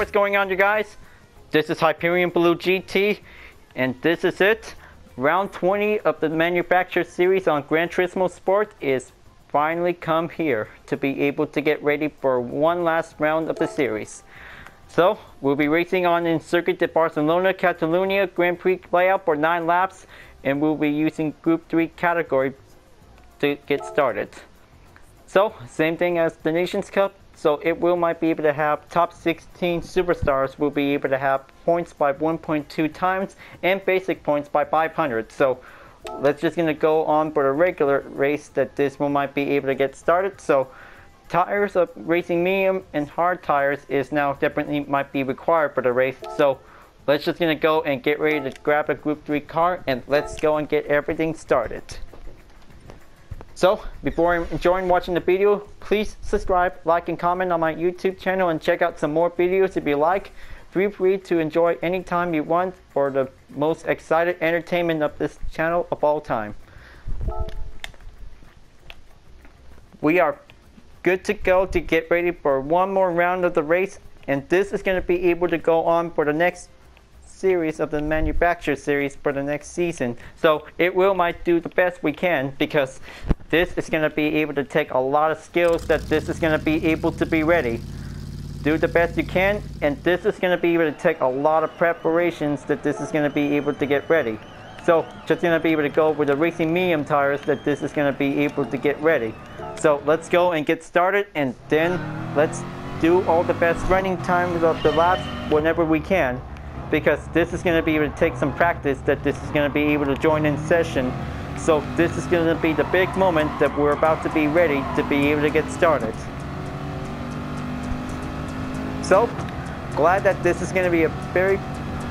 what's going on you guys? This is Hyperion Blue GT and this is it. Round 20 of the manufacturer series on Gran Turismo Sport is finally come here to be able to get ready for one last round of the series. So, we'll be racing on in Circuit de Barcelona Catalunya Grand Prix layout for 9 laps and we'll be using Group 3 category to get started. So, same thing as the Nations Cup, so it will might be able to have top 16 superstars will be able to have points by 1.2 times and basic points by 500. So let's just gonna go on for the regular race that this one might be able to get started. So tires of racing medium and hard tires is now definitely might be required for the race. So let's just gonna go and get ready to grab a group 3 car and let's go and get everything started. So, before enjoying watching the video, please subscribe, like, and comment on my YouTube channel and check out some more videos if you like. Feel free to enjoy anytime you want for the most excited entertainment of this channel of all time. We are good to go to get ready for one more round of the race and this is going to be able to go on for the next series of the manufacturer series for the next season. So it will might do the best we can because this is going to be able to take a lot of skills that this is going to be able to be ready. Do the best you can, and this is going to be able to take a lot of preparations that this is going to be able to get ready. So, just going to be able to go with the racing medium tires that this is going to be able to get ready. So, let's go and get started, and then let's do all the best running times of the laps whenever we can because this is going to be able to take some practice that this is going to be able to join in session so this is going to be the big moment that we're about to be ready to be able to get started. So, glad that this is going to be a very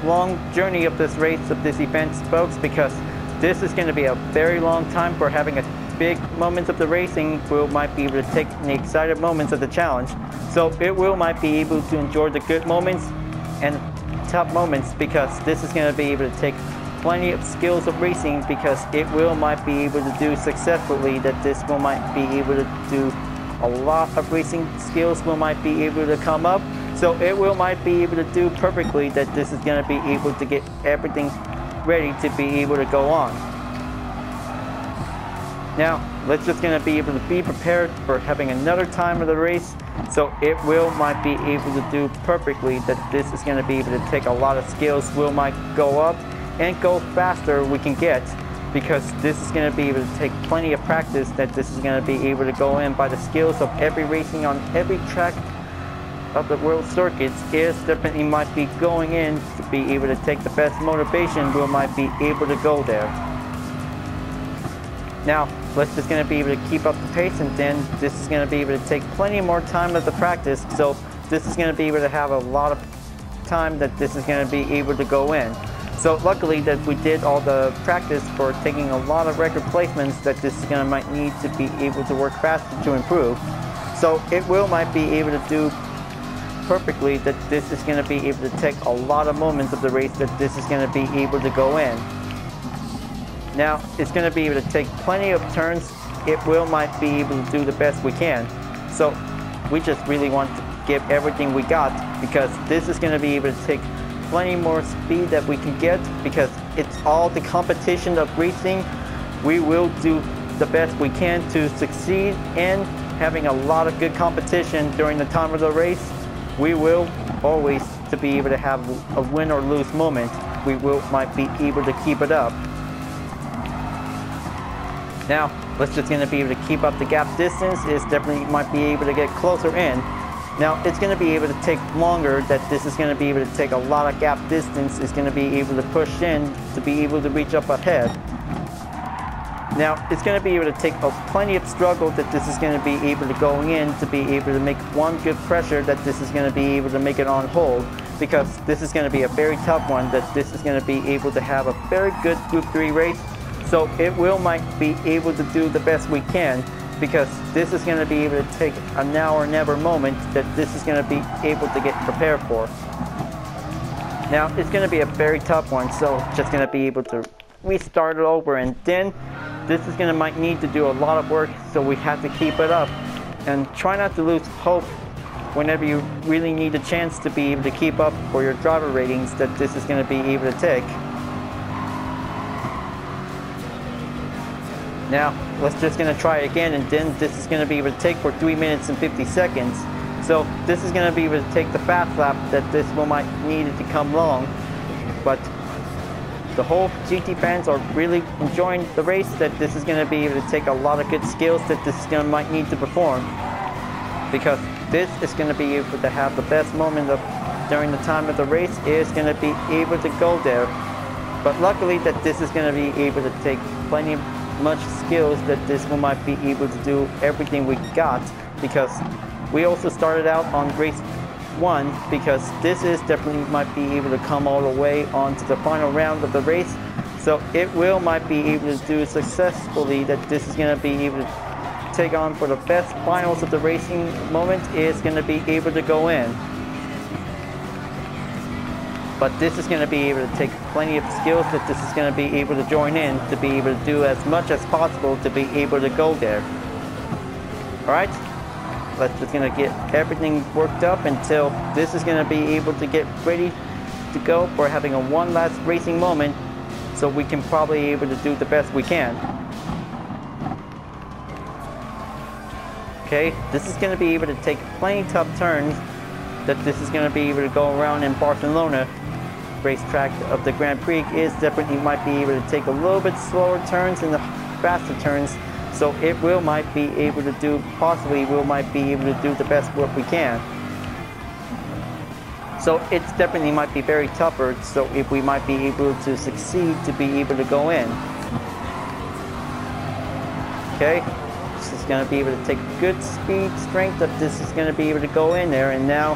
long journey of this race, of this event, folks, because this is going to be a very long time for having a big moments of the racing will might be able to take the excited moments of the challenge. So it will might be able to enjoy the good moments and tough moments because this is going to be able to take plenty of skills of racing because it will might be able to do successfully that this will might be able to do a lot of racing skills will might be able to come up. So it will might be able to do perfectly that this is going to be able to get everything ready to be able to go on. Now let's just going to be able to be prepared for having another time of the race. So it will might be able to do perfectly that this is going to be able to take a lot of skills will might go up and go faster we can get because this is going to be able to take plenty of practice that this is going to be able to go in by the skills of every racing on every track of the world circuits is definitely might be going in to be able to take the best motivation we might be able to go there. Now let's just going to be able to keep up the pace and then this is going to be able to take plenty more time of the practice. So this is going to be able to have a lot of time that this is going to be able to go in so luckily that we did all the practice for taking a lot of record placements that this to might need to be able to work faster to improve. So it will might be able to do perfectly that this is going to be able to take a lot of moments of the race that this is going to be able to go in. Now it's going to be able to take plenty of turns. It will might be able to do the best we can. So we just really want to give everything we got because this is going to be able to take plenty more speed that we can get because it's all the competition of racing. We will do the best we can to succeed in having a lot of good competition during the time of the race. We will always to be able to have a win or lose moment. We will might be able to keep it up. Now, let's just gonna be able to keep up the gap distance. Is definitely might be able to get closer in. Now it's going to be able to take longer that this is going to be able to take a lot of gap distance is going to be able to push in to be able to reach up ahead. Now it's going to be able to take a plenty of struggle that this is going to be able to go in to be able to make one good pressure that this is going to be able to make it on hold because this is going to be a very tough one that this is going to be able to have a very good group 3 race so it will might be able to do the best we can because this is going to be able to take a now or never moment that this is going to be able to get prepared for. Now, it's going to be a very tough one, so just going to be able to restart it over and then this is going to might need to do a lot of work, so we have to keep it up and try not to lose hope whenever you really need a chance to be able to keep up for your driver ratings that this is going to be able to take. Now, let's just to try again and then this is to be able to take for 3 minutes and 50 seconds. So this is to be able to take the fast lap that this one might need it to come long. But the whole GT fans are really enjoying the race that this is to be able to take a lot of good skills that this to might need to perform. Because this is to be able to have the best moment of during the time of the race is to be able to go there. But luckily that this is to be able to take plenty of much skills that this one might be able to do everything we got because we also started out on race one because this is definitely might be able to come all the way on to the final round of the race. So it will might be able to do successfully that this is going to be able to take on for the best finals of the racing moment is going to be able to go in but this is going to be able to take plenty of skills that this is going to be able to join in to be able to do as much as possible to be able to go there. Alright, let's just going to get everything worked up until this is going to be able to get ready to go for having a one last racing moment so we can probably able to do the best we can. Okay, this is going to be able to take plenty tough turns that this is going to be able to go around in Barcelona racetrack of the Grand Prix is different. definitely might be able to take a little bit slower turns and the faster turns. So it will might be able to do, possibly will might be able to do the best work we can. So it's definitely might be very tougher. So if we might be able to succeed to be able to go in. Okay, this is going to be able to take good speed, strength that this is going to be able to go in there. And now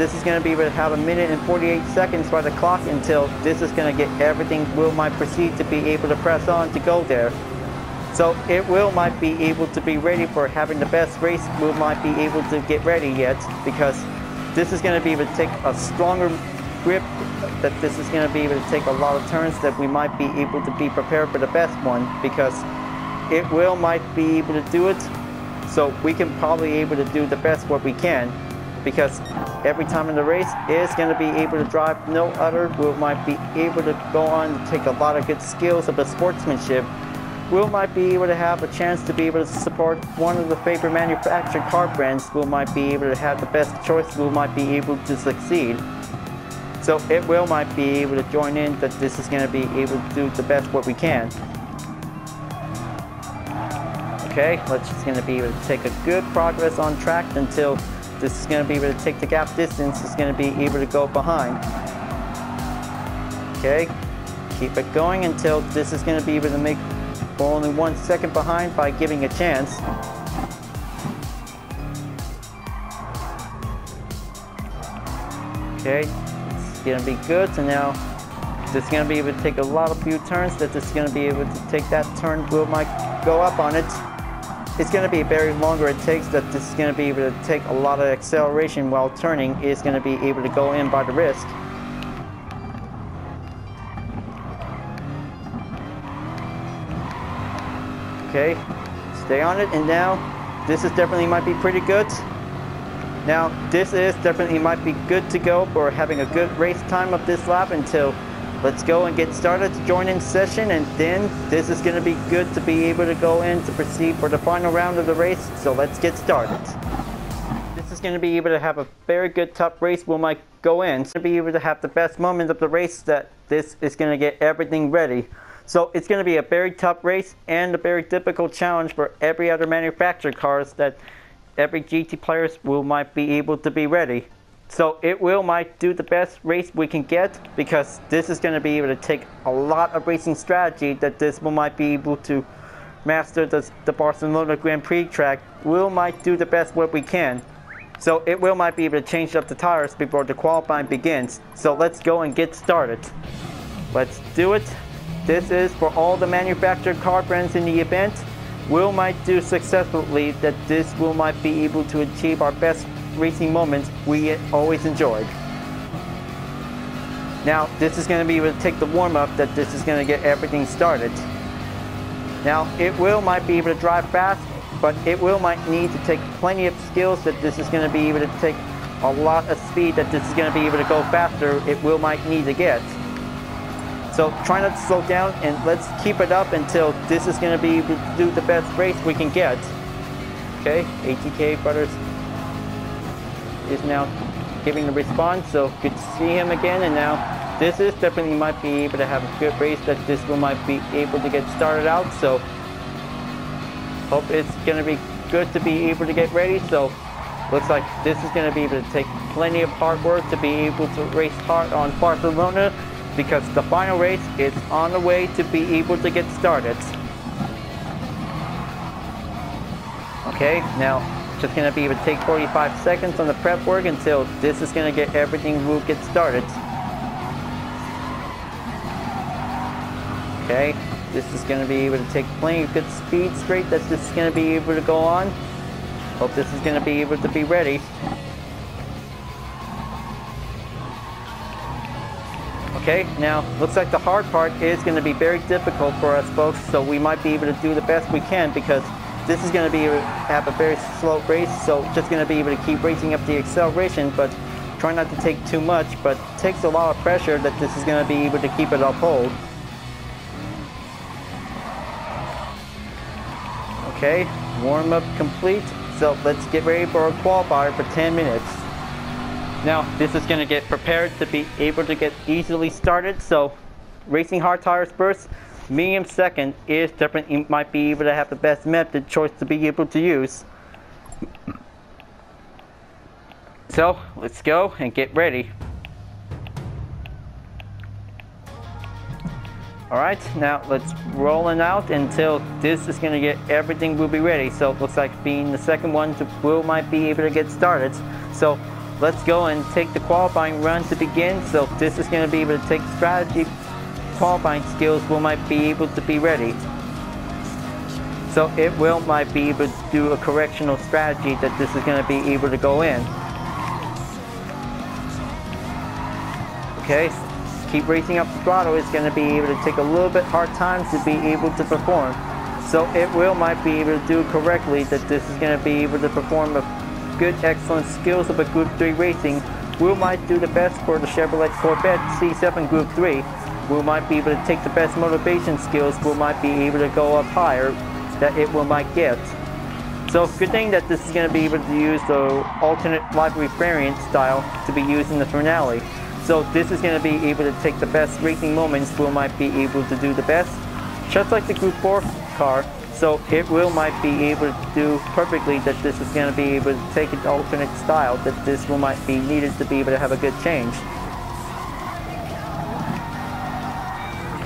this is going to be able to have a minute and 48 seconds by the clock until this is going to get everything will might proceed to be able to press on to go there. So it will might be able to be ready for having the best race will might be able to get ready yet because this is going to be able to take a stronger grip that this is going to be able to take a lot of turns that we might be able to be prepared for the best one because it will might be able to do it so we can probably able to do the best what we can because every time in the race is going to be able to drive. No other will might be able to go on to take a lot of good skills of the sportsmanship. Will might be able to have a chance to be able to support one of the favorite manufactured car brands. Will might be able to have the best choice. Will might be able to succeed. So it will might be able to join in that this is going to be able to do the best what we can. Okay let's just going to be able to take a good progress on track until this is going to be able to take the gap distance. It's going to be able to go behind. Okay, keep it going until this is going to be able to make only one second behind by giving a chance. Okay, it's going to be good. So now this is going to be able to take a lot of few turns that this is going to be able to take that turn wheel might go up on it it's going to be very longer it takes that this is going to be able to take a lot of acceleration while turning is going to be able to go in by the wrist. Okay, stay on it and now this is definitely might be pretty good. Now this is definitely might be good to go for having a good race time of this lap until Let's go and get started to join in session and then this is going to be good to be able to go in to proceed for the final round of the race. So let's get started. This is going to be able to have a very good top race we might go in. To be able to have the best moment of the race that this is going to get everything ready. So it's going to be a very tough race and a very difficult challenge for every other manufactured cars that every GT players will might be able to be ready. So it will might do the best race we can get because this is going to be able to take a lot of racing strategy that this will might be able to master the, the Barcelona Grand Prix track. Will might do the best what we can. So it will might be able to change up the tires before the qualifying begins. So let's go and get started. Let's do it. This is for all the manufactured car brands in the event. Will might do successfully that this will might be able to achieve our best racing moments we always enjoyed. Now, this is going to be able to take the warm-up that this is going to get everything started. Now, it will might be able to drive fast but it will might need to take plenty of skills that this is going to be able to take a lot of speed that this is going to be able to go faster. It will might need to get. So try not to slow down and let's keep it up until this is going to be able to do the best race we can get. Okay, ATK Brothers is now giving the response, so good to see him again. And now this is definitely might be able to have a good race that this will might be able to get started out. So hope it's going to be good to be able to get ready. So looks like this is going to be able to take plenty of hard work to be able to race hard on Barcelona because the final race is on the way to be able to get started. Okay, now just gonna be able to take 45 seconds on the prep work until this is gonna get everything will get started. Okay, this is gonna be able to take plenty of good speed straight that this is gonna be able to go on. Hope this is gonna be able to be ready. Okay, now looks like the hard part is going to be very difficult for us folks, so we might be able to do the best we can because this is going to be have a very slow race, so just going to be able to keep raising up the acceleration, but try not to take too much, but takes a lot of pressure that this is going to be able to keep it uphold. Okay, warm up complete, so let's get ready for a qualifier for 10 minutes. Now, this is going to get prepared to be able to get easily started. So, racing hard tires first, medium second is definitely might be able to have the best method choice to be able to use. So, let's go and get ready. Alright, now let's roll it out until this is going to get everything will be ready. So it looks like being the second one to, will might be able to get started. So let's go and take the qualifying run to begin. So this is going to be able to take strategy qualifying skills will might be able to be ready. So it will might be able to do a correctional strategy that this is going to be able to go in. Okay, keep raising up the throttle. It's going to be able to take a little bit hard time to be able to perform. So it will might be able to do correctly that this is going to be able to perform a good, excellent skills of a Group 3 racing, Will might do the best for the Chevrolet Corvette C7 Group 3. We might be able to take the best motivation skills, we might be able to go up higher that it will might get. So good thing that this is going to be able to use the alternate livery variant style to be used in the finale. So this is going to be able to take the best racing moments, we might be able to do the best. Just like the Group 4 car, so it will might be able to do perfectly that this is going to be able to take an alternate style, that this will might be needed to be able to have a good change.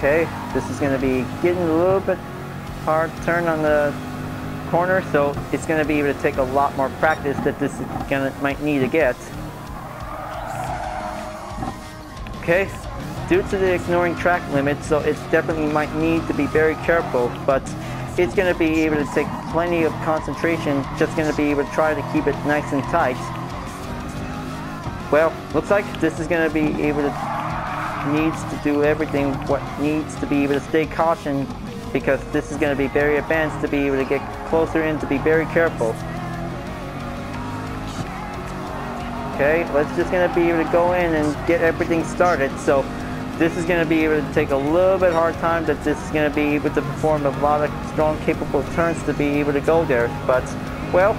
Okay, this is going to be getting a little bit hard turn on the corner, so it's going to be able to take a lot more practice that this to might need to get. Okay, due to the ignoring track limits, so it definitely might need to be very careful, but it's going to be able to take plenty of concentration, just going to be able to try to keep it nice and tight. Well, looks like this is going to be able to, needs to do everything what needs to be able to stay caution because this is going to be very advanced to be able to get closer in to be very careful. Okay, let's just going to be able to go in and get everything started. So this is going to be able to take a little bit hard time that this is going to be able to perform a lot of strong capable turns to be able to go there but well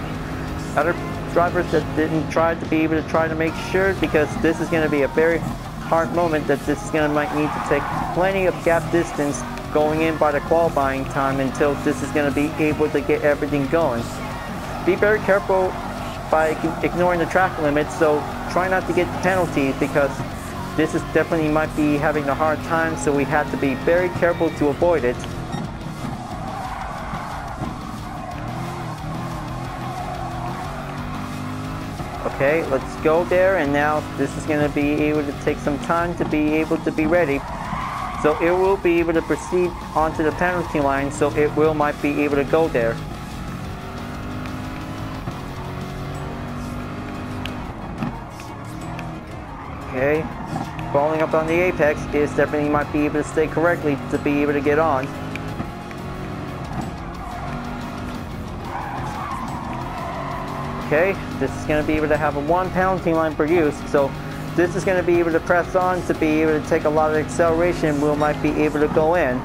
other drivers that didn't try to be able to try to make sure because this is going to be a very hard moment that this to might need to take plenty of gap distance going in by the qualifying time until this is going to be able to get everything going be very careful by ignoring the track limits so try not to get penalties because this is definitely might be having a hard time, so we have to be very careful to avoid it. Okay, let's go there, and now this is going to be able to take some time to be able to be ready. So it will be able to proceed onto the penalty line, so it will might be able to go there. Okay, falling up on the apex is definitely might be able to stay correctly to be able to get on. Okay, this is going to be able to have a one pound penalty line per use, so this is going to be able to press on to be able to take a lot of acceleration. We might be able to go in.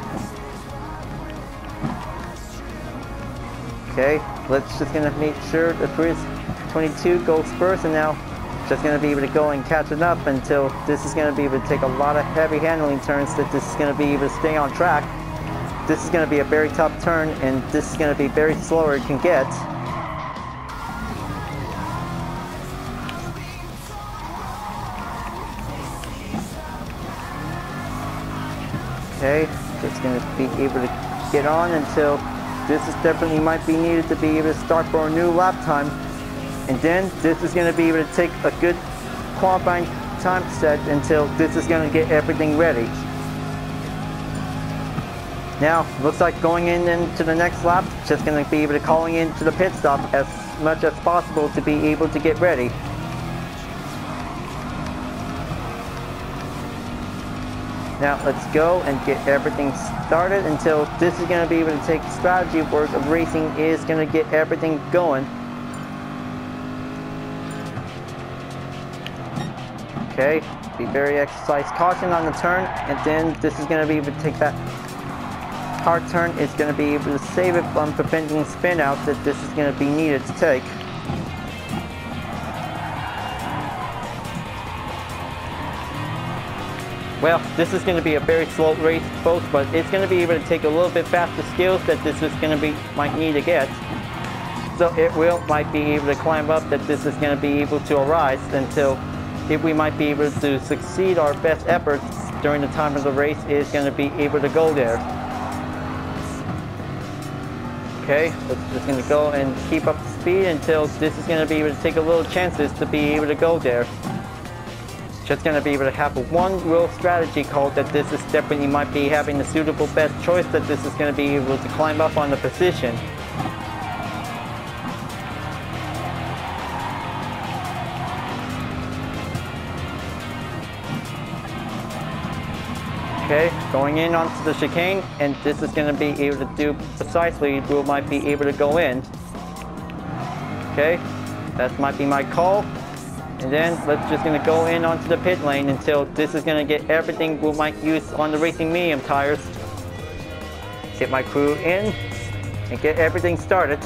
Okay, let's just going to make sure the Prius 22 goes first and now just going to be able to go and catch it up until this is going to be able to take a lot of heavy handling turns that this is going to be able to stay on track. This is going to be a very tough turn and this is going to be very slower it can get. Okay, just to be able to get on until this is definitely might be needed to be able to start for a new lap time. And then this is to be able to take a good qualifying time set until this is to get everything ready. Now, looks like going in into the next lap, just to be able to calling into the pit stop as much as possible to be able to get ready. Now let's go and get everything started until this is going to be able to take strategy work of racing is going to get everything going. Okay, be very exercise caution on the turn and then this is going to be able to take that hard turn is going to be able to save it from preventing spin out that this is going to be needed to take. Well, this is going to be a very slow race, folks, but it's going to be able to take a little bit faster skills that this is going to be might need to get. So it will might be able to climb up that this is going to be able to arise until if we might be able to succeed our best efforts during the time of the race is going to be able to go there. Okay, we're just going to go and keep up the speed until this is going to be able to take a little chances to be able to go there. Just going to be able to have one real strategy called that this is definitely might be having the suitable best choice that this is going to be able to climb up on the position. Okay, going in onto the chicane, and this is going to be able to do precisely we might be able to go in. Okay, that might be my call. And then let's just to go in onto the pit lane until this is to get everything we might use on the racing medium tires. Get my crew in and get everything started.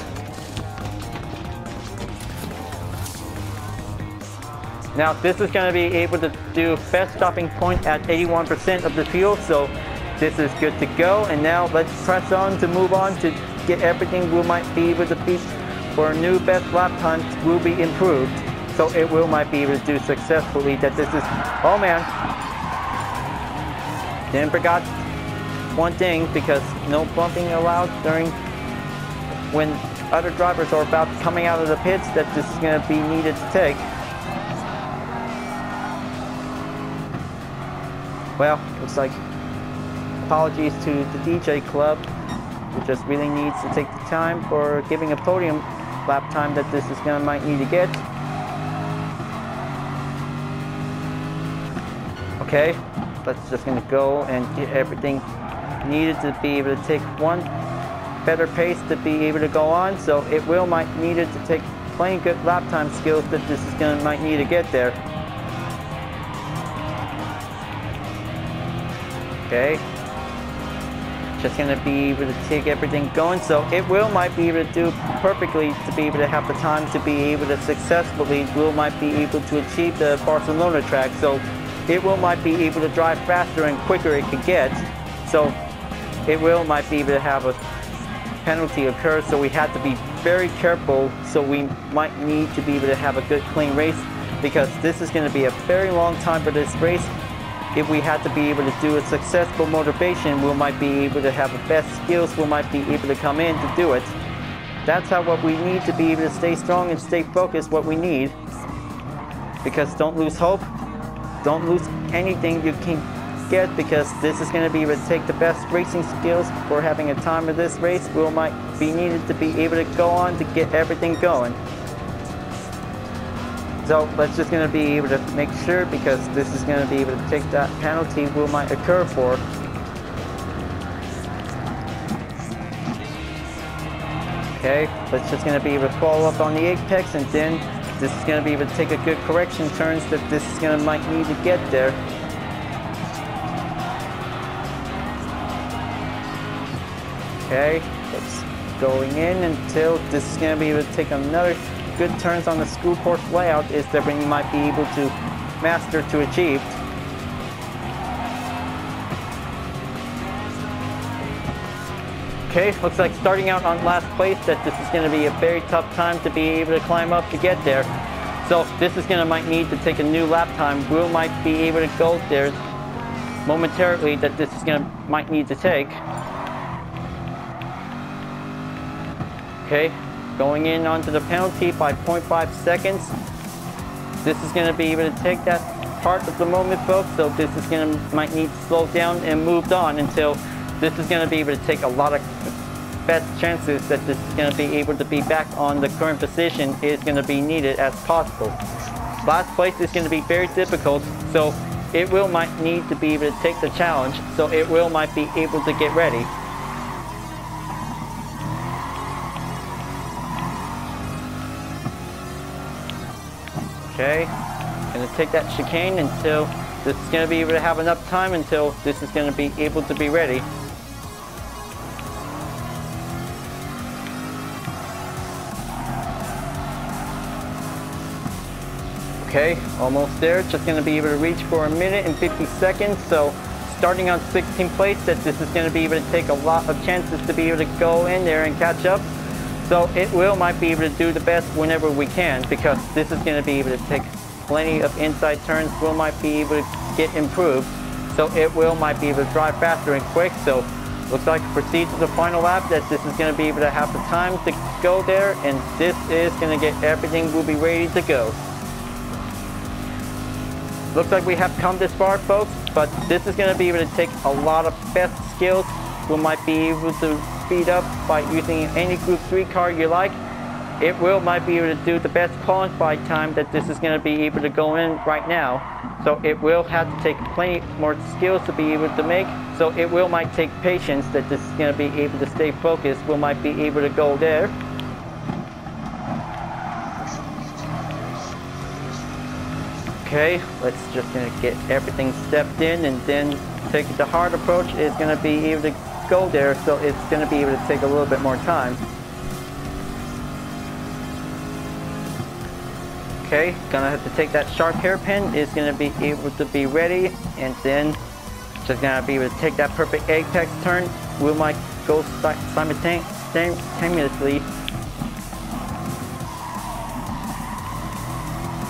Now this is going to be able to do best stopping point at 81% of the fuel, so this is good to go. And now let's press on to move on to get everything we might be able to beat for a new best lap time will be improved. So it will might be able to do successfully that this is, oh man. Then forgot one thing because no bumping allowed during when other drivers are about coming out of the pits that this is going to be needed to take. Well, looks like apologies to the DJ club who just really needs to take the time for giving a podium lap time that this is gonna might need to get. Okay, let's just gonna go and get everything needed to be able to take one better pace to be able to go on. So it will might needed to take plenty good lap time skills that this is gonna might need to get there. okay? Just gonna be able to take everything going. So it will might be able to do perfectly to be able to have the time to be able to successfully will might be able to achieve the Barcelona track. So it will might be able to drive faster and quicker it can get. So it will might be able to have a penalty occur. So we have to be very careful. So we might need to be able to have a good clean race because this is going to be a very long time for this race if we had to be able to do a successful motivation, we might be able to have the best skills, we might be able to come in to do it. That's how what we need to be able to stay strong and stay focused what we need. Because don't lose hope. Don't lose anything you can get because this is going to be able to take the best racing skills for having a time of this race. We might be needed to be able to go on to get everything going. So let's just going to be able to make sure because this is going to be able to take that penalty will might occur for. Okay, it's just going to be able to follow up on the apex and then this is going to be able to take a good correction turns that this is going to might need to get there. Okay, it's going in until this is going to be able to take another good turns on the school course layout is that we might be able to master to achieve. Okay, looks like starting out on last place that this is going to be a very tough time to be able to climb up to get there. So this is going to might need to take a new lap time. We might be able to go there momentarily that this is going to might need to take. Okay, going in onto the penalty by 0.5 seconds. This is going to be able to take that part of the moment, folks. So this is going to might need to slow down and moved on until this is going to be able to take a lot of best chances that this is going to be able to be back on the current position is going to be needed as possible. Last place is going to be very difficult, so it will might need to be able to take the challenge, so it will might be able to get ready. Okay, gonna take that chicane until this is gonna be able to have enough time until this is gonna be able to be ready. Okay, almost there. Just gonna be able to reach for a minute and 50 seconds. So starting on 16th place, that this is gonna be able to take a lot of chances to be able to go in there and catch up. So it will might be able to do the best whenever we can because this is gonna be able to take plenty of inside turns. Will might be able to get improved. So it will might be able to drive faster and quick. So looks like proceed to the final lap that this is going to be able to have the time to go there and this is going to get everything will be ready to go. Looks like we have come this far, folks, but this is going to be able to take a lot of best skills. We might be able to speed up by using any Group 3 car you like. It will might be able to do the best qualified time that this is going to be able to go in right now. So it will have to take plenty more skills to be able to make. So it will might take patience that this is going to be able to stay focused. We might be able to go there. Okay, let's just gonna get everything stepped in and then take the hard approach is gonna be able to go there, so it's gonna be able to take a little bit more time. Okay, gonna have to take that sharp hairpin, is gonna be able to be ready, and then just gonna be able to take that perfect apex turn. We might go simultaneously.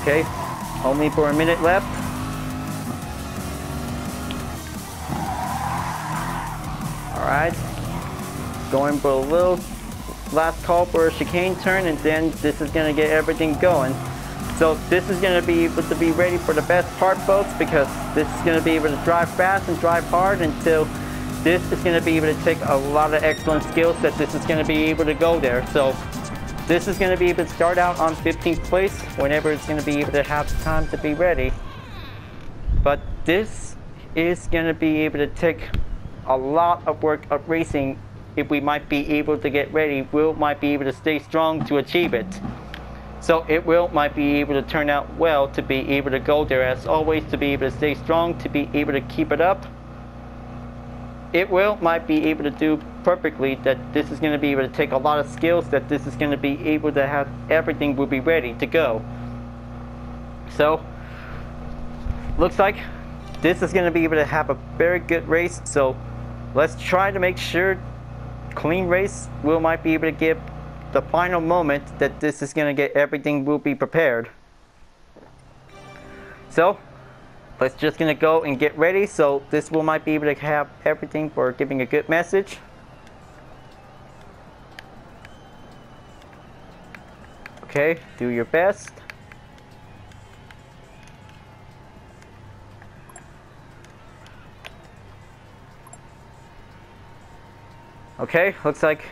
Okay, only for a minute left. Alright. Going for a little last call for a chicane turn and then this is going to get everything going. So this is going to be able to be ready for the best part folks because this is going to be able to drive fast and drive hard until this is going to be able to take a lot of excellent skills that this is going to be able to go there. So this is going to be able to start out on 15th place whenever it's going to be able to have time to be ready. But this is going to be able to take a lot of work of racing if we might be able to get ready. Will might be able to stay strong to achieve it. So it will might be able to turn out well to be able to go there as always to be able to stay strong to be able to keep it up it will might be able to do perfectly that this is going to be able to take a lot of skills that this is going to be able to have everything will be ready to go. So looks like this is going to be able to have a very good race. So let's try to make sure clean race will might be able to give the final moment that this is going to get everything will be prepared. So let's just gonna go and get ready. So this will might be able to have everything for giving a good message okay do your best okay looks like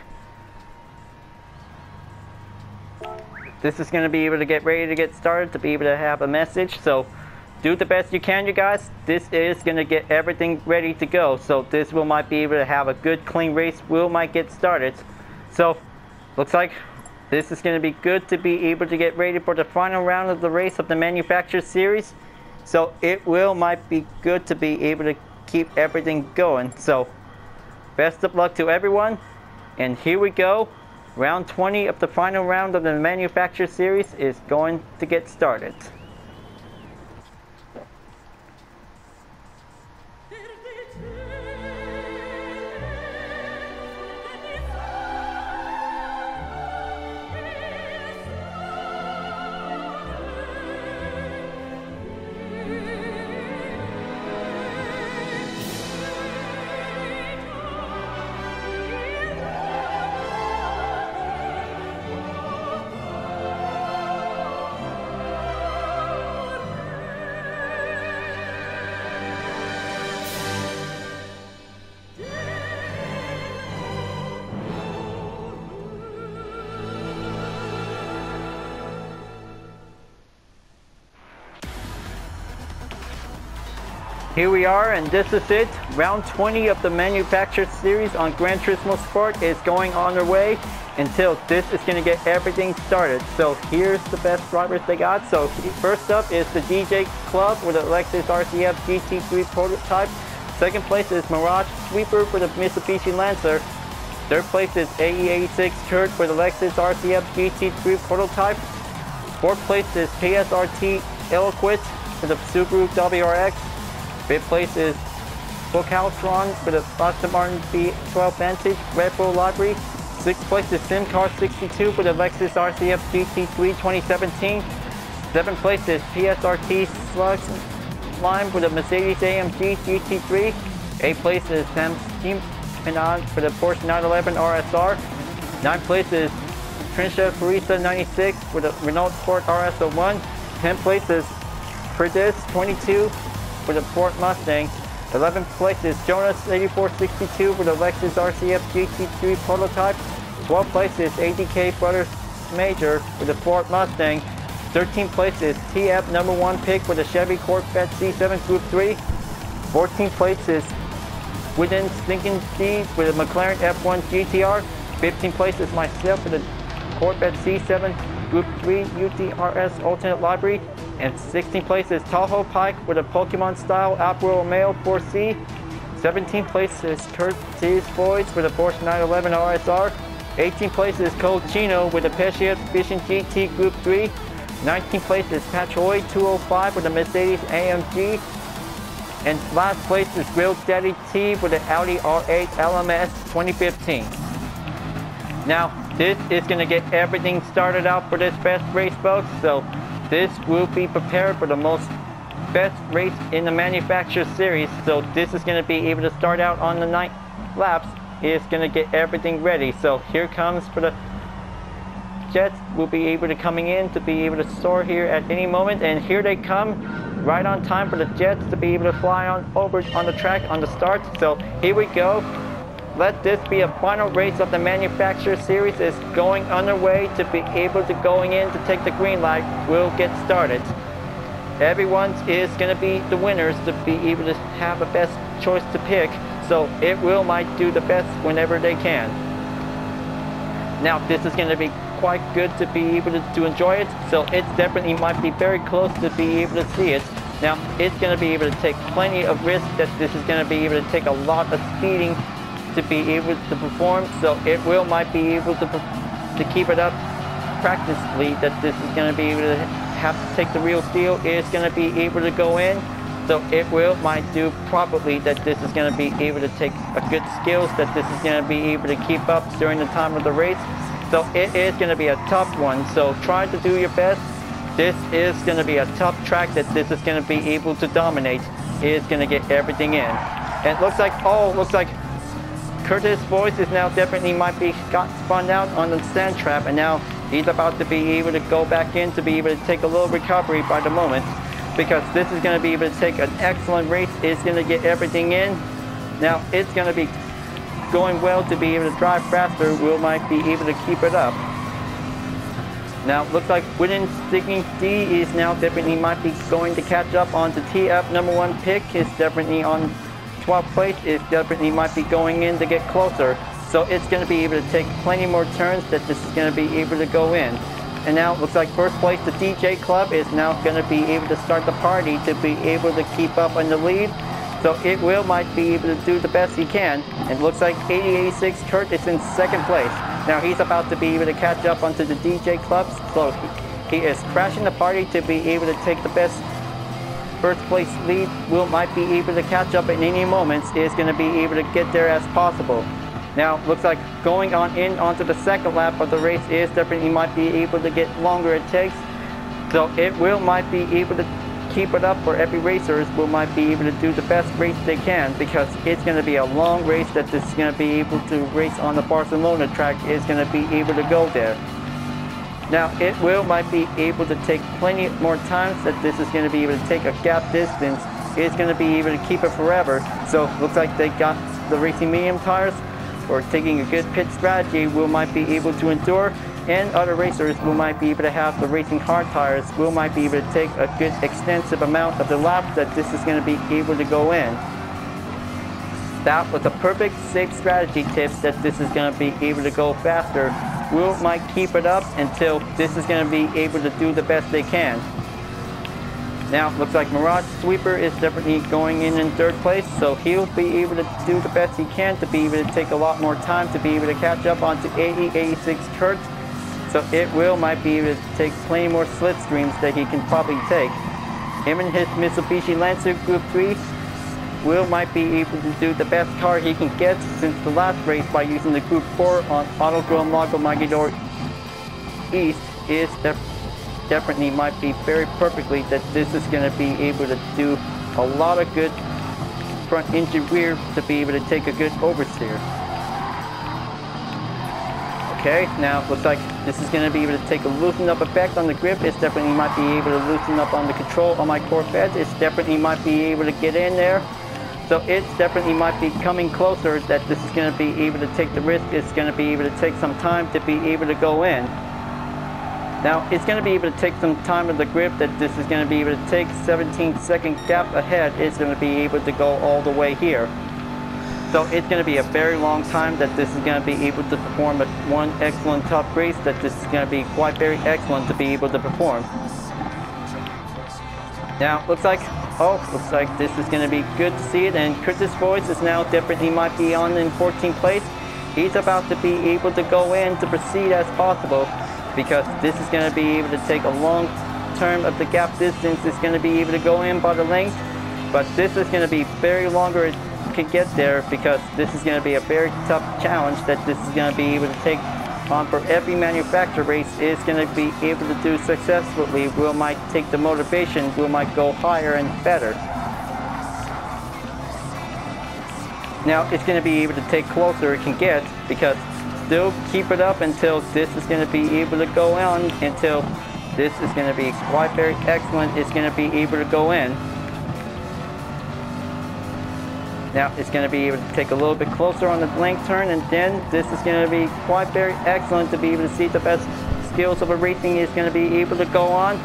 this is going to be able to get ready to get started to be able to have a message so do the best you can, you guys. This is going to get everything ready to go. So this will might be able to have a good clean race. We'll might get started. So looks like this is going to be good to be able to get ready for the final round of the race of the manufacturer series. So it will might be good to be able to keep everything going. So best of luck to everyone. And here we go. Round 20 of the final round of the manufacturer series is going to get started. Here we are, and this is it. Round 20 of the Manufactured Series on Gran Turismo Sport is going on their way until this is going to get everything started. So here's the best drivers they got. So first up is the DJ Club with the Lexus RCF GT3 prototype. Second place is Mirage Sweeper for the Mitsubishi Lancer. Third place is AE86 Turd for the Lexus RCF GT3 prototype. Fourth place is PSRT Eloquent for the Subaru WRX. Fifth place is Bookhouse for the Aston Martin V12 Vantage Red Bull Livery. Sixth place is SimCar 62 for the Lexus RCF GT3 2017. Seventh place is PSRT Slug Line for the Mercedes AMG GT3. Eighth place is Sam Schmidt for the Porsche 911 RSR. Ninth place is Trinsha Farisa 96 for the Renault Sport RS01. Tenth place is Perdis 22 for the Ford Mustang. 11th place is Jonas 8462 for the Lexus RCF GT3 prototype. 12th place is ADK Brothers Major for the Ford Mustang. 13th place is TF number one pick for the Chevy Corvette C7 Group 3. 14th place is Within Stinking D for the McLaren F1 GTR. 15th place is myself for the Corvette C7 Group 3 UTRS alternate livery and 16th place is Tahoe Pike with a Pokemon style Alfa Romeo 4C. 17th place is Curtis Boys with a Porsche 911 RSR. 18th place is Chino with a Pescia Vision GT Group 3. 19th place is Patroy 205 with a Mercedes AMG. And last place is Real Daddy T with the Audi R8 LMS 2015. Now, this is going to get everything started out for this best race, folks. So this will be prepared for the most best race in the manufacturer series. So this is going to be able to start out on the night laps. It's going to get everything ready. So here comes for the Jets will be able to coming in to be able to soar here at any moment. And here they come right on time for the Jets to be able to fly on over on the track on the start. So here we go. Let this be a final race of the manufacturer series is going underway to be able to going in to take the green light. We'll get started. Everyone is going to be the winners to be able to have the best choice to pick. So it will might do the best whenever they can. Now this is going to be quite good to be able to, to enjoy it. So it definitely might be very close to be able to see it. Now it's going to be able to take plenty of risk that this is going to be able to take a lot of speeding to be able to perform. So it will might be able to to keep it up practically that this is going to be able to have to take the real steel is going to be able to go in. So it will might do properly that this is going to be able to take a good skills that this is going to be able to keep up during the time of the race. So it is going to be a tough one. So try to do your best. This is going to be a tough track that this is going to be able to dominate. It is going to get everything in. And it looks like, oh, looks like Curtis' voice is now definitely might be got spun out on the sand trap and now he's about to be able to go back in to be able to take a little recovery by the moment because this is going to be able to take an excellent race. It's going to get everything in. Now it's going to be going well to be able to drive faster. We might be able to keep it up. Now it looks like Wooden Sticking D is now definitely might be going to catch up on the TF number one pick. Is definitely on 12th place is definitely might be going in to get closer. So it's going to be able to take plenty more turns that this is going to be able to go in. And now it looks like first place, the DJ Club is now going to be able to start the party to be able to keep up on the lead. So it will might be able to do the best he can. It looks like 8086 Kurt is in second place. Now he's about to be able to catch up onto the DJ Clubs. So he, he is crashing the party to be able to take the best first place lead. Will might be able to catch up in any moments. Is going to be able to get there as possible. Now, looks like going on in onto the second lap of the race is definitely might be able to get longer it takes. So it will might be able to keep it up for every racers will might be able to do the best race they can because it's going to be a long race that is going to be able to race on the Barcelona track is going to be able to go there. Now it will might be able to take plenty more times that this is going to be able to take a gap distance. It's going to be able to keep it forever. So looks like they got the racing medium tires or taking a good pit strategy will might be able to endure and other racers will might be able to have the racing hard tires will might be able to take a good extensive amount of the lap that this is going to be able to go in. That was a perfect safe strategy tips that this is going to be able to go faster. Will might keep it up until this is going to be able to do the best they can. Now, looks like Mirage Sweeper is definitely going in in third place, so he'll be able to do the best he can to be able to take a lot more time to be able to catch up onto 80, 86 Kurt. So it will might be able to take plenty more slipstreams that he can probably take. Him and his Mitsubishi Lancer Group 3 will might be able to do the best car he can get since the last race by using the Group 4 on Autodrome Lago Maggiore East is the definitely might be very perfectly that this is going to be able to do a lot of good front engine rear to be able to take a good oversteer. Okay, now looks like this is going to be able to take a loosen up effect on the grip. It's definitely might be able to loosen up on the control on my Corvette. It's definitely might be able to get in there. So it's definitely might be coming closer that this is going to be able to take the risk. It's going to be able to take some time to be able to go in. Now it's going to be able to take some time with the grip that this is going to be able to take 17 second gap ahead. It's going to be able to go all the way here. So it's going to be a very long time that this is going to be able to perform a one excellent top race that this is going to be quite very excellent to be able to perform. Now looks like oh looks like this is going to be good to see it and Curtis Boyce is now definitely might be on in 14th place. He's about to be able to go in to proceed as possible because this is going to be able to take a long term of the gap distance. It's going to be able to go in by the length, but this is going to be very longer it can get there because this is going to be a very tough challenge that this is going to be able to take on for every manufacturer race is going to be able to do successfully. We might take the motivation, we might go higher and better. Now it's going to be able to take closer it can get because still keep it up until this is going to be able to go on until this is going to be quite very excellent it's going to be able to go in now it's going to be able to take a little bit closer on the length turn and then this is going to be quite very excellent to be able to see the best skills of a racing is going to be able to go on.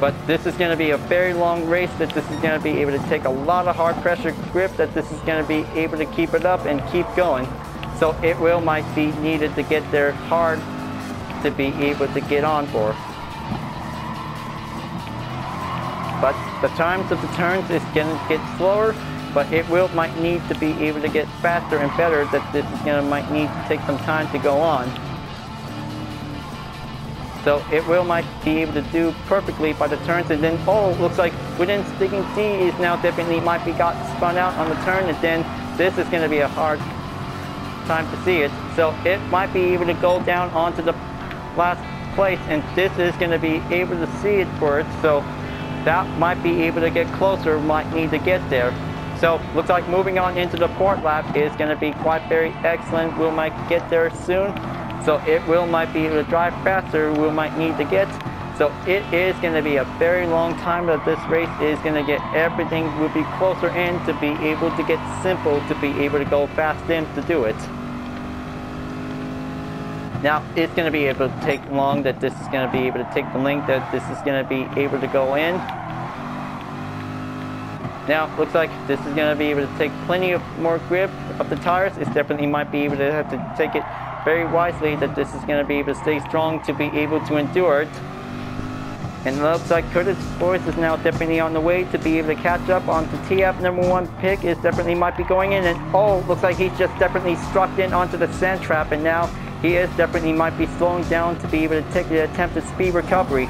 But this is going to be a very long race that this is going to be able to take a lot of hard pressure grip that this is going to be able to keep it up and keep going. So it will might be needed to get there hard to be able to get on for. But the times of the turns is going to get slower, but it will might need to be able to get faster and better that this is going to might need to take some time to go on. So it will might be able to do perfectly by the turns and then oh looks like within sticking D is now definitely might be got spun out on the turn and then this is going to be a hard time to see it. So it might be able to go down onto the last place and this is going to be able to see it for it. So that might be able to get closer, might need to get there. So looks like moving on into the port lap is going to be quite very excellent. We might get there soon. So it will might be able to drive faster. We might need to get. So it is going to be a very long time that this race is going to get everything will be closer in to be able to get simple to be able to go fast in to do it. Now, it's going to be able to take long that this is going to be able to take the length that this is going to be able to go in. Now, looks like this is going to be able to take plenty of more grip of the tires. It definitely might be able to have to take it very wisely that this is going to be able to stay strong to be able to endure it. And it looks like Curtis Boyce is now definitely on the way to be able to catch up onto TF number one pick is definitely might be going in and oh looks like he's just definitely struck in onto the sand trap and now he is definitely might be slowing down to be able to take the attempted speed recovery.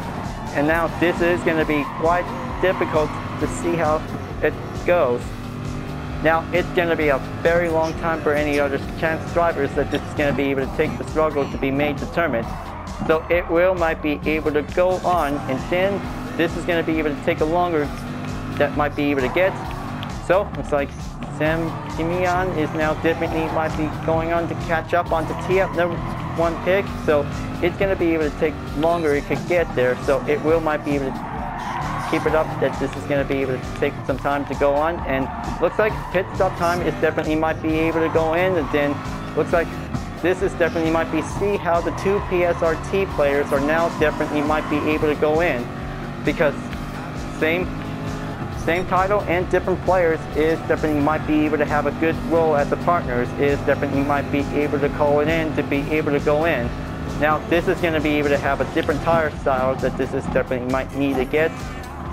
And now this is going to be quite difficult to see how it goes. Now it's going to be a very long time for any other chance drivers that this is going to be able to take the struggle to be made determined. So it will might be able to go on and then this is going to be able to take a longer that might be able to get. So it's like Sam Kimian is now definitely might be going on to catch up on the TF number one pick. So it's going to be able to take longer it could get there. So it will might be able to keep it up that this is going to be able to take some time to go on. And looks like pit stop time is definitely might be able to go in. And then looks like this is definitely might be see how the two PSRT players are now definitely might be able to go in because same same title and different players is definitely might be able to have a good role as the partners is definitely might be able to call it in to be able to go in now this is going to be able to have a different tire style that this is definitely might need to get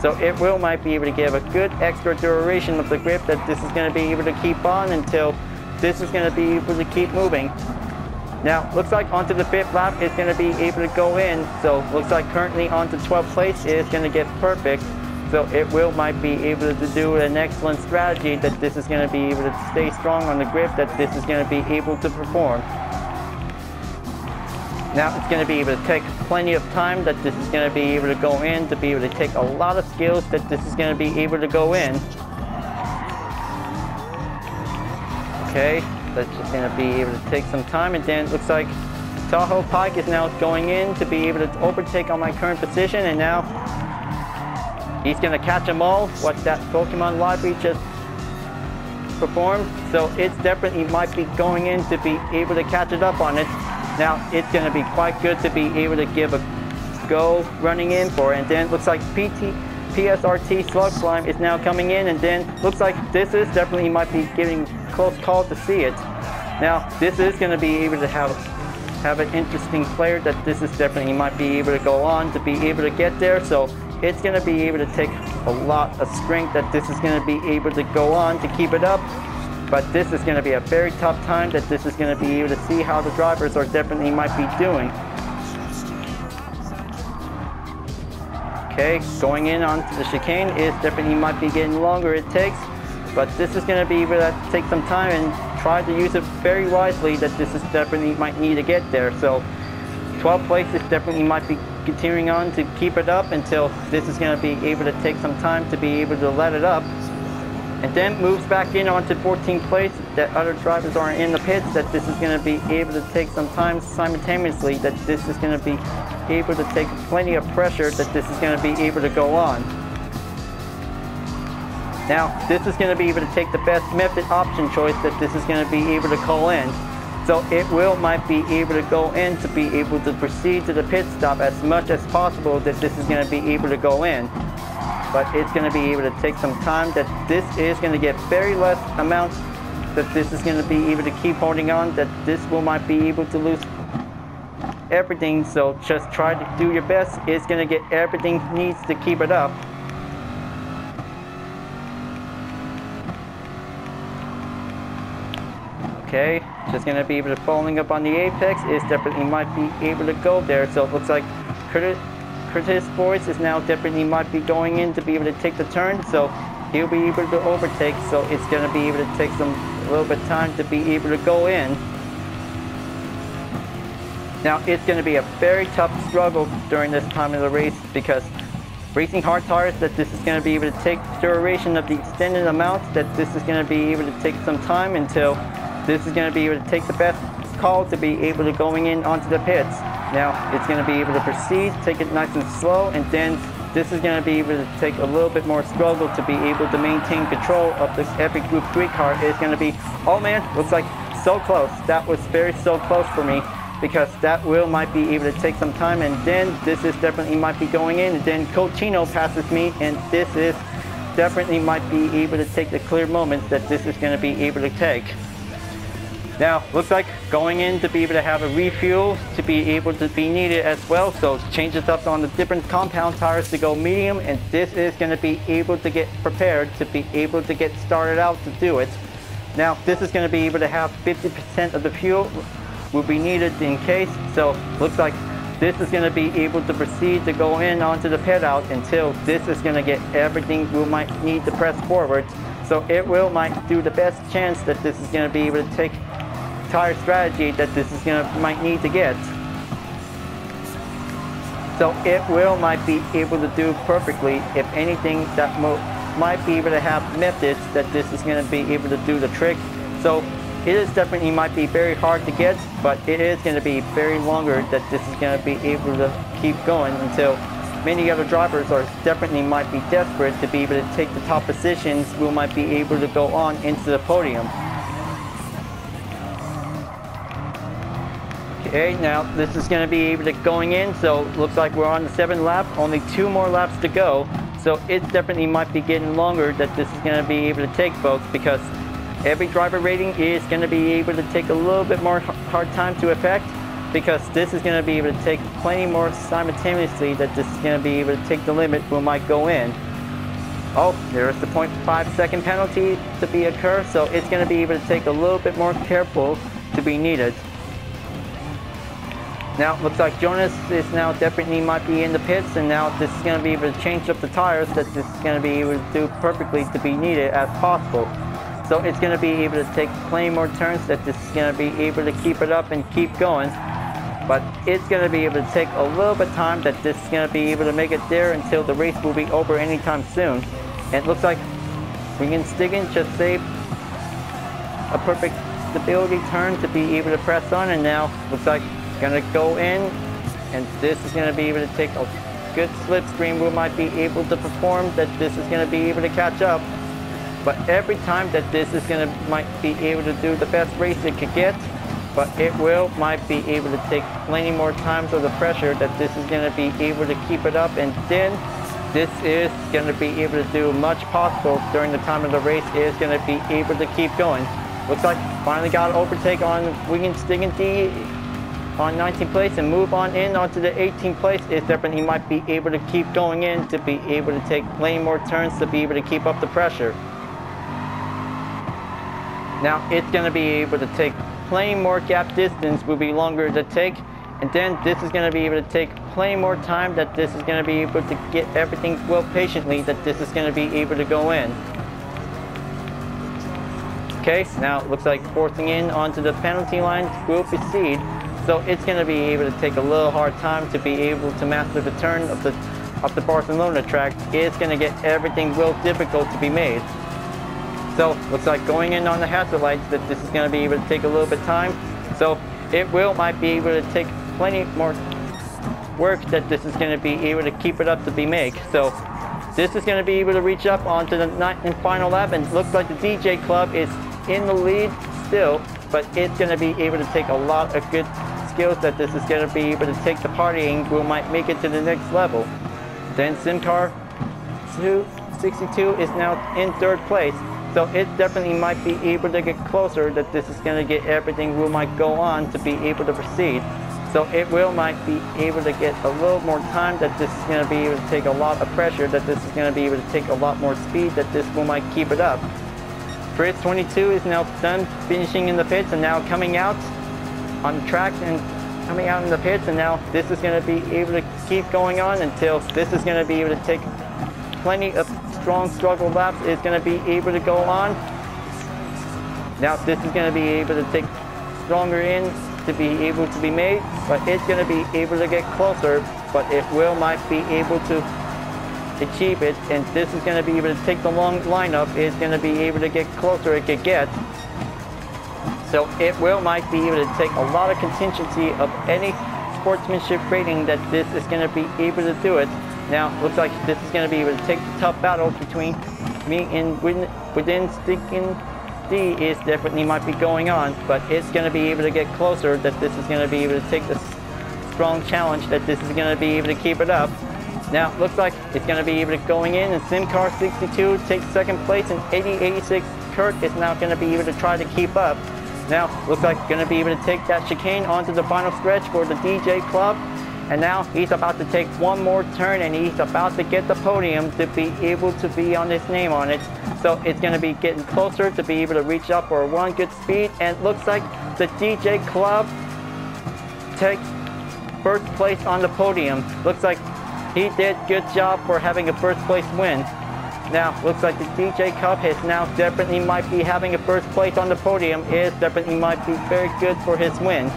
so it will might be able to give a good extra duration of the grip that this is going to be able to keep on until this is going to be able to keep moving now, looks like onto the fifth lap is going to be able to go in. So looks like currently onto 12th place is going to get perfect. So it will might be able to do an excellent strategy that this is going to be able to stay strong on the grip, that this is going to be able to perform. Now it's going to be able to take plenty of time that this is going to be able to go in, to be able to take a lot of skills that this is going to be able to go in. Okay, that's just going to be able to take some time. And then it looks like Tahoe Pike is now going in to be able to overtake on my current position. And now he's going to catch them all, what that Pokemon library just performed. So it's definitely might be going in to be able to catch it up on it. Now it's going to be quite good to be able to give a go running in for it. And then looks like PT PSRT Slug Slime is now coming in and then looks like this is definitely might be giving close call to see it. Now this is going to be able to have have an interesting player that this is definitely might be able to go on to be able to get there. So it's going to be able to take a lot of strength that this is going to be able to go on to keep it up. But this is going to be a very tough time that this is going to be able to see how the drivers are definitely might be doing. Okay, going in onto the chicane is definitely might be getting longer it takes, but this is going to be able to take some time and try to use it very wisely that this is definitely might need to get there. So 12th place is definitely might be continuing on to keep it up until this is going to be able to take some time to be able to let it up. And then moves back in onto 14th place that other drivers aren't in the pits that this is going to be able to take some time simultaneously that this is going to be able to take plenty of pressure that this is going to be able to go on. Now, this is going to be able to take the best method option choice that this is going to be able to call in. So it will might be able to go in to be able to proceed to the pit stop as much as possible that this is going to be able to go in. But it's going to be able to take some time that this is going to get very less amounts that this is going to be able to keep holding on that this will might be able to lose everything. So just try to do your best. It's going to get everything needs to keep it up. Okay, just going to be able to following up on the apex. Is definitely might be able to go there. So it looks like Curtis, Curtis Boyce is now definitely might be going in to be able to take the turn. So he'll be able to overtake. So it's going to be able to take some a little bit time to be able to go in. Now it's going to be a very tough struggle during this time of the race because racing hard tires that this is going to be able to take duration of the extended amounts that this is going to be able to take some time until this is going to be able to take the best to be able to going in onto the pits. Now it's going to be able to proceed, take it nice and slow, and then this is going to be able to take a little bit more struggle to be able to maintain control of this Epic Group 3 car. It's going to be, oh man, looks like so close. That was very so close for me because that wheel might be able to take some time and then this is definitely might be going in and then Cochino passes me and this is definitely might be able to take the clear moments that this is going to be able to take. Now, looks like going in to be able to have a refuel to be able to be needed as well. So changes up on the different compound tires to go medium and this is going to be able to get prepared to be able to get started out to do it. Now, this is going to be able to have 50% of the fuel will be needed in case. So looks like this is going to be able to proceed to go in onto the pit out until this is going to get everything we might need to press forward. So it will might do the best chance that this is going to be able to take tire strategy that this is to might need to get. So it will might be able to do perfectly if anything that might be able to have methods that this is to be able to do the trick. So it is definitely might be very hard to get, but it is to be very longer that this is to be able to keep going until many other drivers are definitely might be desperate to be able to take the top positions who might be able to go on into the podium. Okay, now this is going to be able to going in, so looks like we're on the seventh lap, only two more laps to go. So it definitely might be getting longer that this is going to be able to take folks because Every driver rating is going to be able to take a little bit more hard time to effect because this is going to be able to take plenty more simultaneously that this is going to be able to take the limit we might go in. Oh, there's the 0.5 second penalty to be occur, so it's going to be able to take a little bit more careful to be needed. Now, looks like Jonas is now definitely might be in the pits, and now this is going to be able to change up the tires that this is going to be able to do perfectly to be needed as possible. So it's going to be able to take plenty more turns that this is going to be able to keep it up and keep going. But it's going to be able to take a little bit time that this is going to be able to make it there until the race will be over anytime soon. And it looks like Wiggin Stiggin just saved a perfect stability turn to be able to press on and now looks like to go in and this is to be able to take a good slipstream we might be able to perform that this is to be able to catch up. But every time that this is to might be able to do the best race it could get, but it will might be able to take plenty more times of the pressure that this is going to be able to keep it up. And then this is going to be able to do much possible during the time of the race it is going to be able to keep going. Looks like finally got an overtake on Wiggins Stiggin D on 19th place and move on in onto the 18th place is definitely he might be able to keep going in to be able to take plenty more turns to be able to keep up the pressure. Now it's going to be able to take plenty more gap distance will be longer to take and then this is going to be able to take plenty more time that this is going to be able to get everything well patiently that this is going to be able to go in. Okay, now it looks like forcing in onto the penalty line will proceed. So it's going to be able to take a little hard time to be able to master the turn of the of the Barcelona track. It's going to get everything real difficult to be made. So looks like going in on the hazard lights that this is going to be able to take a little bit of time. So it will might be able to take plenty more work that this is going to be able to keep it up to be made. So this is going to be able to reach up onto the ninth and final lap and looks like the DJ Club is in the lead still, but it's going to be able to take a lot of good skills that this is going to be able to take the partying will might make it to the next level. Then Simcar 262 is now in third place. So it definitely might be able to get closer that this is going to get everything will might go on to be able to proceed. So it will might be able to get a little more time that this is going to be able to take a lot of pressure, that this is going to be able to take a lot more speed, that this will might keep it up. Fritz 22 is now done finishing in the pits and now coming out on track and coming out in the pits and now this is going to be able to keep going on until this is going to be able to take plenty of strong struggle laps is going to be able to go on. Now this is going to be able to take stronger in to be able to be made, but it's going to be able to get closer, but it will might be able to achieve it, and this is going to be able to take the long lineup, it's going to be able to get closer it could get. So it will might be able to take a lot of contingency of any sportsmanship rating that this is going to be able to do it. Now, looks like this is going to be able to take the tough battle between me and within, within Stinking D is definitely might be going on, but it's going to be able to get closer that this is going to be able to take this strong challenge that this is going to be able to keep it up. Now, looks like it's going to be able to going in, and Simcar 62 takes second place, and 8086 Kurt is now going to be able to try to keep up. Now, looks like going to be able to take that chicane onto the final stretch for the DJ Club. And now he's about to take one more turn and he's about to get the podium to be able to be on his name on it. So it's going to be getting closer to be able to reach up for one good speed. And looks like the DJ Club takes first place on the podium. Looks like he did good job for having a first place win. Now, looks like the DJ Cup has now definitely might be having a first place on the podium. Is definitely might be very good for his win.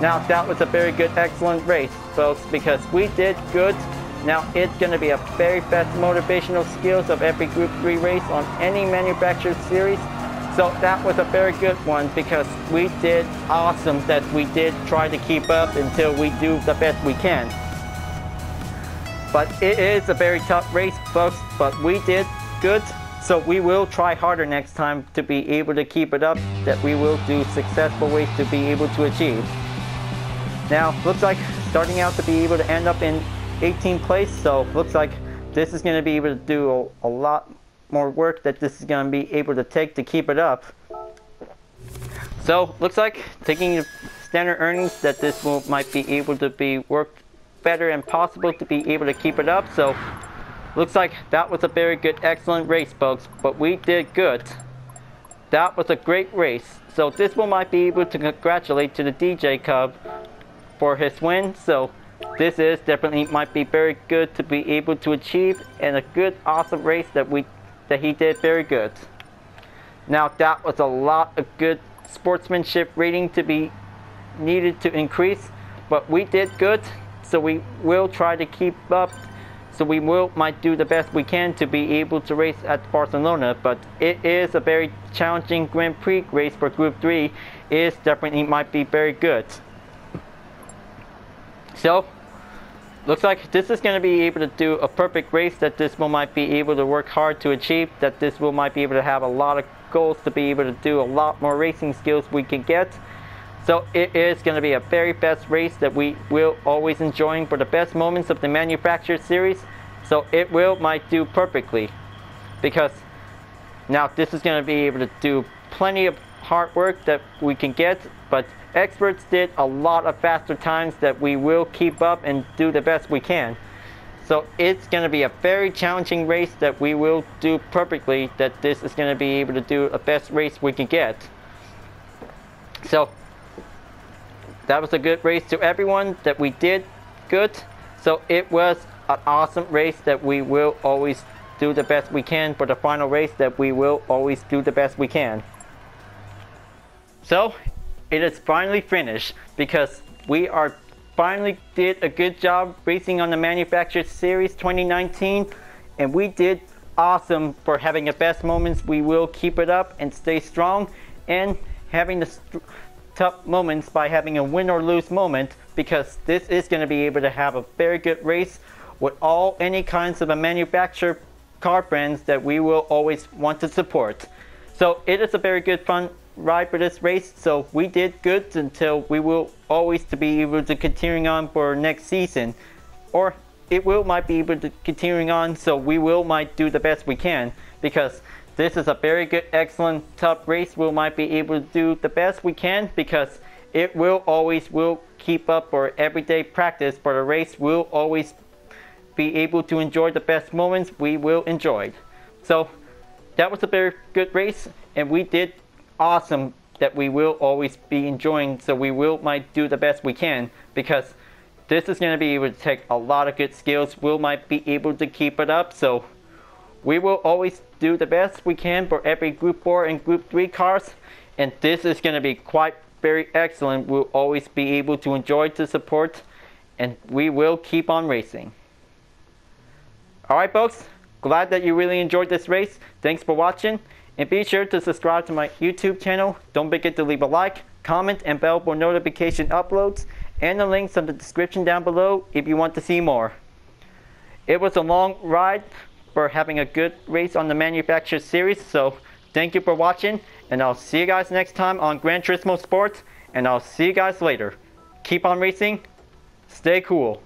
Now, that was a very good, excellent race, folks, because we did good. Now, it's going to be a very best motivational skills of every Group 3 race on any manufactured series. So that was a very good one because we did awesome that we did try to keep up until we do the best we can. But it is a very tough race, folks, but we did good. So we will try harder next time to be able to keep it up, that we will do successful ways to be able to achieve. Now, looks like starting out to be able to end up in 18th place, so looks like this is going to be able to do a, a lot more work that this is going to be able to take to keep it up. So, looks like taking standard earnings that this will might be able to be worked better and possible to be able to keep it up. So looks like that was a very good, excellent race, folks. But we did good. That was a great race. So this one might be able to congratulate to the DJ Cub for his win. So this is definitely might be very good to be able to achieve and a good, awesome race that we that he did very good. Now that was a lot of good sportsmanship rating to be needed to increase, but we did good. So we will try to keep up. So we will might do the best we can to be able to race at Barcelona. But it is a very challenging Grand Prix race for Group 3. It definitely might be very good. So looks like this is going to be able to do a perfect race that this will might be able to work hard to achieve that this will might be able to have a lot of goals to be able to do a lot more racing skills we can get so it is going to be a very best race that we will always enjoying for the best moments of the manufactured series. So it will might do perfectly because now this is going to be able to do plenty of hard work that we can get, but experts did a lot of faster times that we will keep up and do the best we can. So it's going to be a very challenging race that we will do perfectly that this is going to be able to do a best race we can get. So that was a good race to everyone that we did good. So it was an awesome race that we will always do the best we can for the final race that we will always do the best we can. So it is finally finished because we are finally did a good job racing on the manufactured series 2019 and we did awesome for having the best moments we will keep it up and stay strong and having the tough moments by having a win or lose moment because this is going to be able to have a very good race with all any kinds of a manufacturer car brands that we will always want to support. So it is a very good fun ride for this race. So we did good until we will always to be able to continuing on for next season or it will might be able to continuing on so we will might do the best we can because this is a very good, excellent, tough race. We might be able to do the best we can because it will always will keep up for everyday practice but the race. We'll always be able to enjoy the best moments we will enjoy. So that was a very good race and we did awesome that we will always be enjoying so we will might do the best we can because this is going to be able to take a lot of good skills. We will might be able to keep it up so we will always do the best we can for every Group 4 and Group 3 cars, and this is going to be quite very excellent. We'll always be able to enjoy the support, and we will keep on racing. Alright folks, glad that you really enjoyed this race. Thanks for watching, and be sure to subscribe to my YouTube channel. Don't forget to leave a like, comment, and bell for notification uploads, and the links in the description down below if you want to see more. It was a long ride, for having a good race on the Manufacturer Series. So thank you for watching, and I'll see you guys next time on Gran Turismo Sports, and I'll see you guys later. Keep on racing, stay cool.